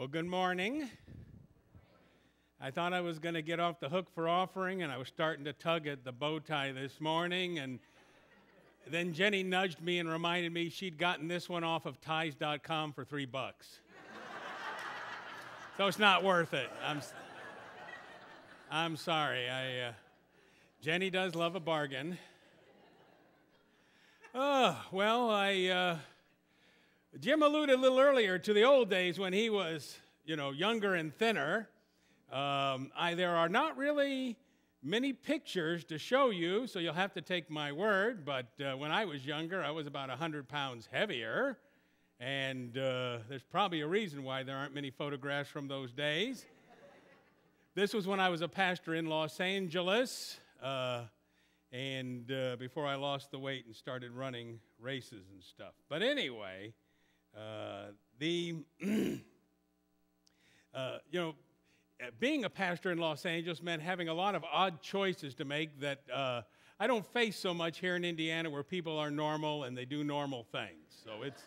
Well, good morning. I thought I was going to get off the hook for offering, and I was starting to tug at the bow tie this morning. And then Jenny nudged me and reminded me she'd gotten this one off of ties.com for three bucks. so it's not worth it. I'm, I'm sorry. I, uh, Jenny does love a bargain. Oh, well, I. Uh, Jim alluded a little earlier to the old days when he was, you know, younger and thinner. Um, I, there are not really many pictures to show you, so you'll have to take my word. But uh, when I was younger, I was about 100 pounds heavier. And uh, there's probably a reason why there aren't many photographs from those days. this was when I was a pastor in Los Angeles. Uh, and uh, before I lost the weight and started running races and stuff. But anyway, uh, the, uh, you know, being a pastor in Los Angeles meant having a lot of odd choices to make that uh, I don't face so much here in Indiana where people are normal and they do normal things. So it's,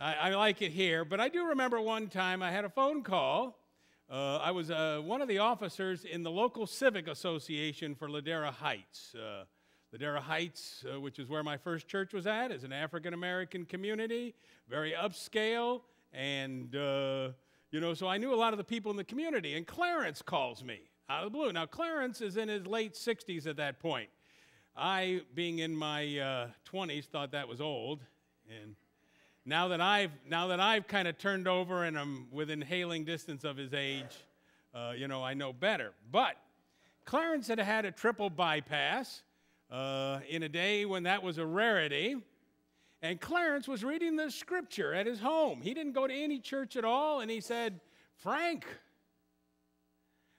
I, I like it here. But I do remember one time I had a phone call. Uh, I was uh, one of the officers in the local civic association for Ladera Heights. Ladera Heights, uh, which is where my first church was at, is an African American community, very upscale, and uh, you know, so I knew a lot of the people in the community. And Clarence calls me out of the blue. Now, Clarence is in his late 60s at that point. I, being in my uh, 20s, thought that was old, and now that I've now that I've kind of turned over and I'm within hailing distance of his age, uh, you know, I know better. But Clarence had had a triple bypass uh, in a day when that was a rarity. And Clarence was reading the scripture at his home. He didn't go to any church at all, and he said, Frank,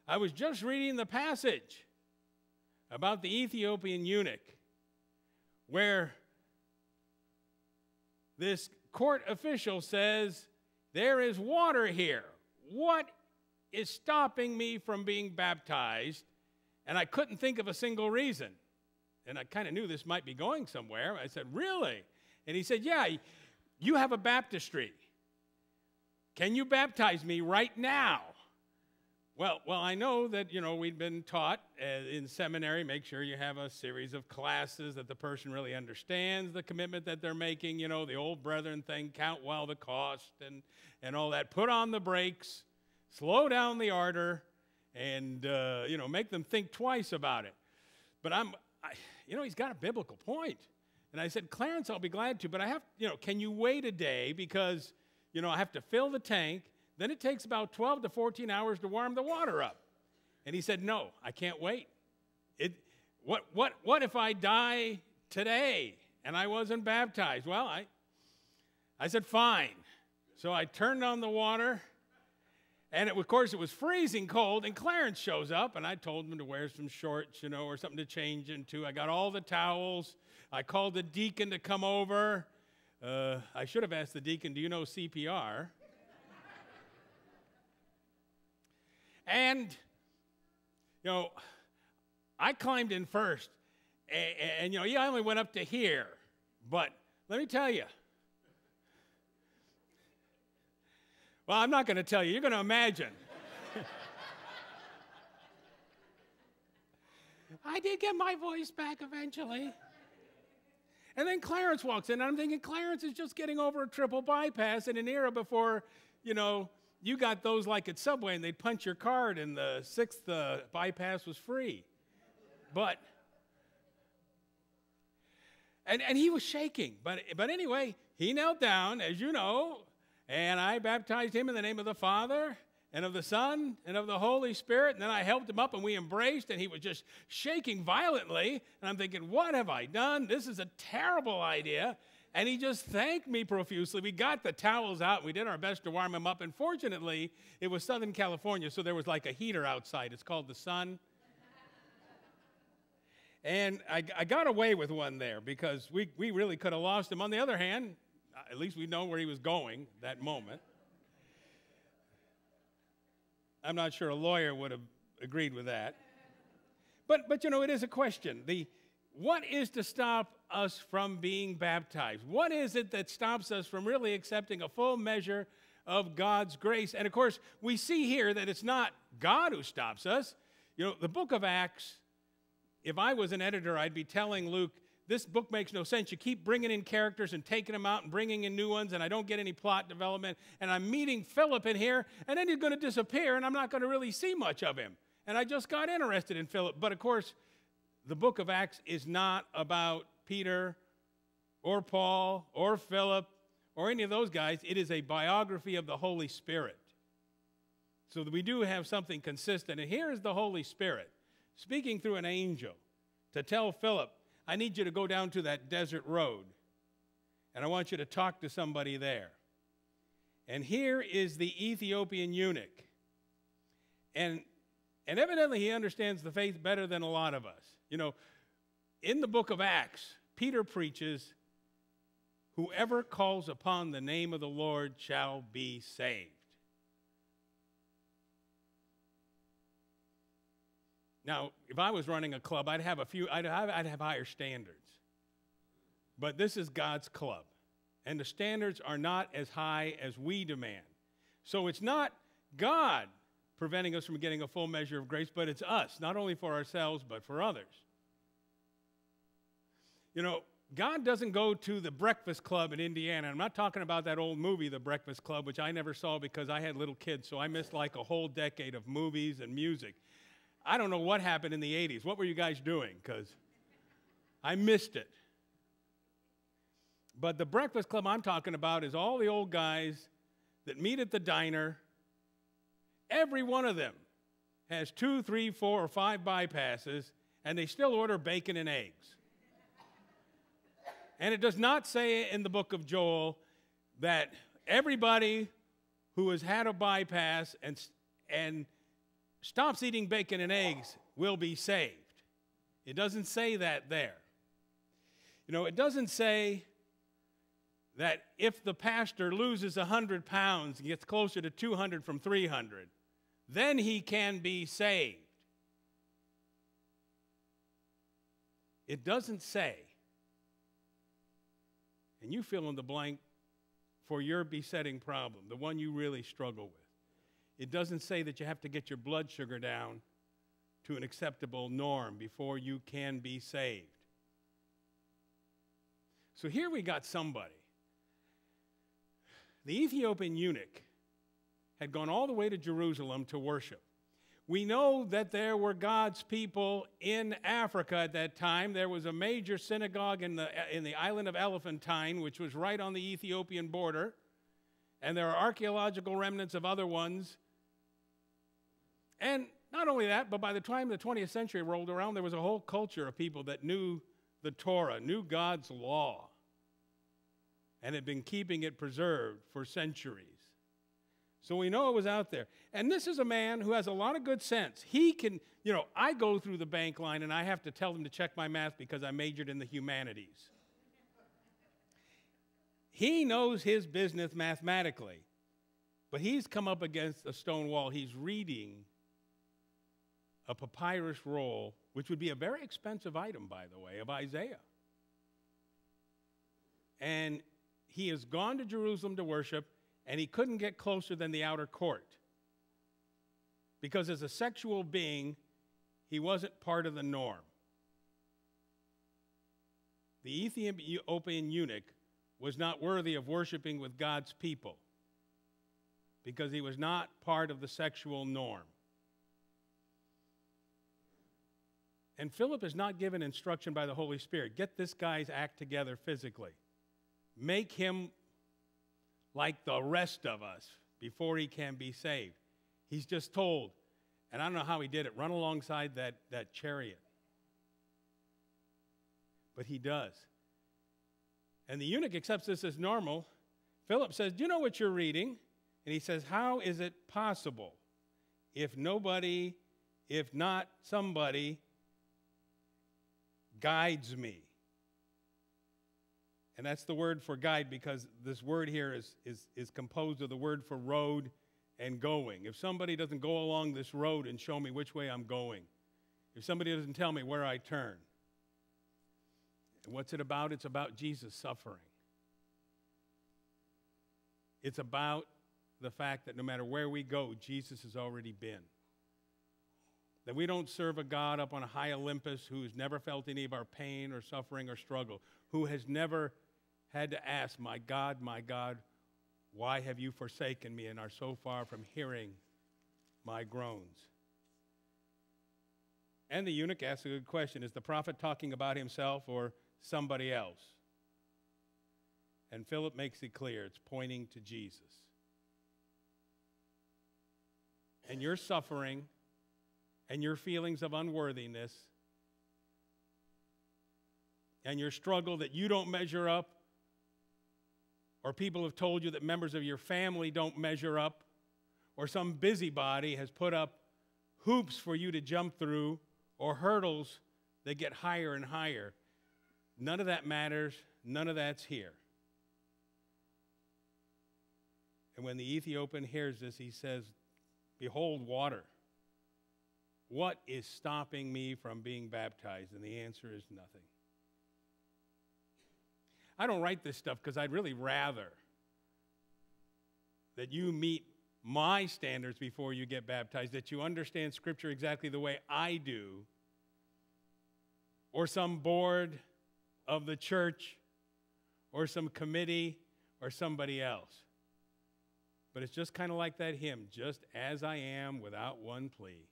I was just reading the passage about the Ethiopian eunuch where this court official says, There is water here. What is stopping me from being baptized? And I couldn't think of a single reason. And I kind of knew this might be going somewhere. I said, Really? And he said, Yeah, you have a baptistry. Can you baptize me right now? Well, well, I know that you know we'd been taught uh, in seminary. Make sure you have a series of classes that the person really understands the commitment that they're making. You know, the old brethren thing: count well the cost and and all that. Put on the brakes, slow down the ardor, and uh, you know make them think twice about it. But I'm I, you know, he's got a biblical point. And I said, Clarence, I'll be glad to, but I have, you know, can you wait a day because, you know, I have to fill the tank. Then it takes about 12 to 14 hours to warm the water up. And he said, No, I can't wait. It, what, what, what if I die today and I wasn't baptized? Well, I, I said, Fine. So I turned on the water and it, of course, it was freezing cold, and Clarence shows up, and I told him to wear some shorts, you know, or something to change into. I got all the towels. I called the deacon to come over. Uh, I should have asked the deacon, Do you know CPR? and, you know, I climbed in first, and, and, you know, yeah, I only went up to here, but let me tell you, Well, I'm not going to tell you. You're going to imagine. I did get my voice back eventually. And then Clarence walks in, and I'm thinking Clarence is just getting over a triple bypass in an era before, you know, you got those like at Subway and they'd punch your card and the sixth uh, bypass was free. But, and, and he was shaking. But, but anyway, he knelt down, as you know, and I baptized him in the name of the Father and of the Son and of the Holy Spirit. And then I helped him up and we embraced, and he was just shaking violently. And I'm thinking, what have I done? This is a terrible idea. And he just thanked me profusely. We got the towels out. We did our best to warm him up. And fortunately, it was Southern California, so there was like a heater outside. It's called the sun. and I, I got away with one there because we, we really could have lost him. On the other hand, at least we know where he was going that moment. I'm not sure a lawyer would have agreed with that. But, but you know, it is a question. The, what is to stop us from being baptized? What is it that stops us from really accepting a full measure of God's grace. And of course, we see here that it's not God who stops us. You know, the book of Acts, if I was an editor, I'd be telling Luke, this book makes no sense. You keep bringing in characters and taking them out and bringing in new ones, and I don't get any plot development. And I'm meeting Philip in here, and then he's going to disappear, and I'm not going to really see much of him. And I just got interested in Philip. But of course, the book of Acts is not about Peter or Paul or Philip or any of those guys. It is a biography of the Holy Spirit. So we do have something consistent. And here is the Holy Spirit speaking through an angel to tell Philip, I need you to go down to that desert road and I want you to talk to somebody there. And here is the Ethiopian eunuch. And, and evidently he understands the faith better than a lot of us. You know, in the book of Acts, Peter preaches, Whoever calls upon the name of the Lord shall be saved. Now, if I was running a club, I'd have a few, I'd have, I'd have higher standards. But this is God's club, and the standards are not as high as we demand. So it's not God preventing us from getting a full measure of grace, but it's us, not only for ourselves, but for others. You know, God doesn't go to the Breakfast Club in Indiana. I'm not talking about that old movie, The Breakfast Club, which I never saw because I had little kids, so I missed like a whole decade of movies and music. I don't know what happened in the 80s. What were you guys doing? Because I missed it. But the Breakfast Club I'm talking about is all the old guys that meet at the diner. Every one of them has two, three, four, or five bypasses, and they still order bacon and eggs. And it does not say in the book of Joel that everybody who has had a bypass and, and stops eating bacon and eggs will be saved. It doesn't say that there. You know, it doesn't say that if the pastor loses 100 pounds and gets closer to 200 from 300, then he can be saved. It doesn't say. And you fill in the blank for your besetting problem, the one you really struggle with. It doesn't say that you have to get your blood sugar down to an acceptable norm before you can be saved. So here we got somebody. The Ethiopian eunuch had gone all the way to Jerusalem to worship. We know that there were God's people in Africa at that time. There was a major synagogue in the, in the island of Elephantine, which was right on the Ethiopian border. And there are archaeological remnants of other ones and not only that, but by the time the 20th century rolled around, there was a whole culture of people that knew the Torah, knew God's law, and had been keeping it preserved for centuries. So we know it was out there. And this is a man who has a lot of good sense. He can, you know, I go through the bank line and I have to tell them to check my math because I majored in the humanities. he knows his business mathematically, but he's come up against a stone wall. He's reading a papyrus roll, which would be a very expensive item, by the way, of Isaiah. And he has gone to Jerusalem to worship, and he couldn't get closer than the outer court. Because as a sexual being, he wasn't part of the norm. The Ethiopian eunuch was not worthy of worshiping with God's people because he was not part of the sexual norm. And Philip is not given instruction by the Holy Spirit. Get this guy's act together physically. Make him like the rest of us before he can be saved. He's just told, and I don't know how he did it, run alongside that, that chariot. But he does. And the eunuch accepts this as normal. Philip says, Do you know what you're reading? And he says, How is it possible if nobody, if not somebody, guides me. And that's the word for guide because this word here is, is, is composed of the word for road and going. If somebody doesn't go along this road and show me which way I'm going, if somebody doesn't tell me where I turn, what's it about? It's about Jesus suffering. It's about the fact that no matter where we go, Jesus has already been. That we don't serve a God up on a high Olympus who's never felt any of our pain or suffering or struggle, who has never had to ask, My God, my God, why have you forsaken me and are so far from hearing my groans? And the eunuch asks a good question Is the prophet talking about himself or somebody else? And Philip makes it clear it's pointing to Jesus. And your suffering and your feelings of unworthiness and your struggle that you don't measure up, or people have told you that members of your family don't measure up, or some busybody has put up hoops for you to jump through, or hurdles that get higher and higher. None of that matters. None of that's here. And when the Ethiopian hears this, he says, Behold, water. What is stopping me from being baptized? And the answer is nothing. I don't write this stuff because I'd really rather that you meet my standards before you get baptized, that you understand Scripture exactly the way I do, or some board of the church, or some committee, or somebody else. But it's just kind of like that hymn, just as I am without one plea.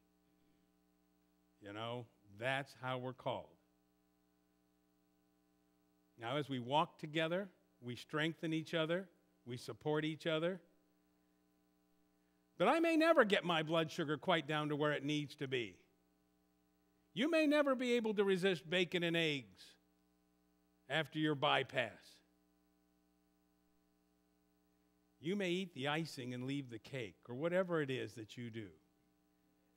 You know, that's how we're called. Now, as we walk together, we strengthen each other, we support each other. But I may never get my blood sugar quite down to where it needs to be. You may never be able to resist bacon and eggs after your bypass. You may eat the icing and leave the cake, or whatever it is that you do.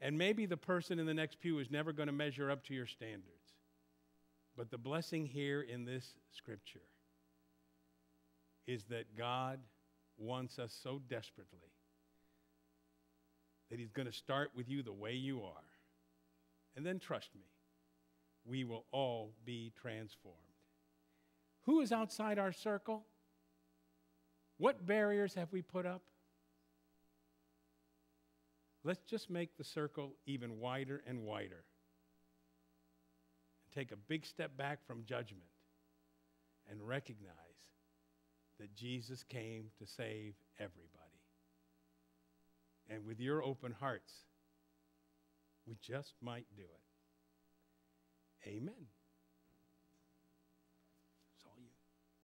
And maybe the person in the next pew is never going to measure up to your standards. But the blessing here in this scripture is that God wants us so desperately that He's going to start with you the way you are. And then trust me, we will all be transformed. Who is outside our circle? What barriers have we put up? Let's just make the circle even wider and wider. And take a big step back from judgment and recognize that Jesus came to save everybody. And with your open hearts, we just might do it. Amen.